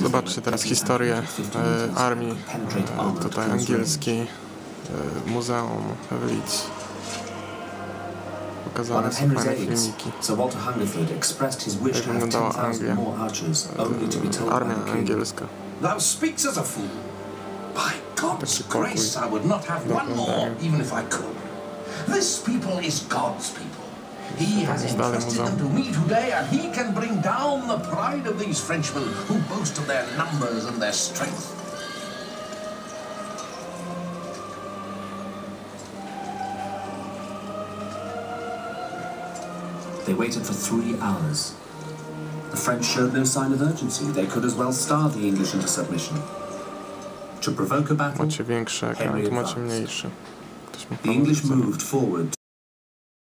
Zobaczcie teraz historię at 50 e, armii e, tutaj angielskiej e, Muzeum w Leeds. Pokazane są fajne filmiki. Sir Walter Hungerford, expressed his wish Jak to have wyglądała 10,000 Anglia, more archers, only to be told by armia angielska. Thou speaks as a fool. By God's Taki pokój grace, I would not have do one more, oglądania. even if I could. This people is God's people. He has entrusted them to me today, and he can bring down the pride of these Frenchmen who boast of their numbers and their strength. They waited for three hours. The French showed no sign of urgency. They could as well starve the English into submission. To provoke a battle, Macie większy ekran, tu macie mniejszy. Ktoś the English moved forward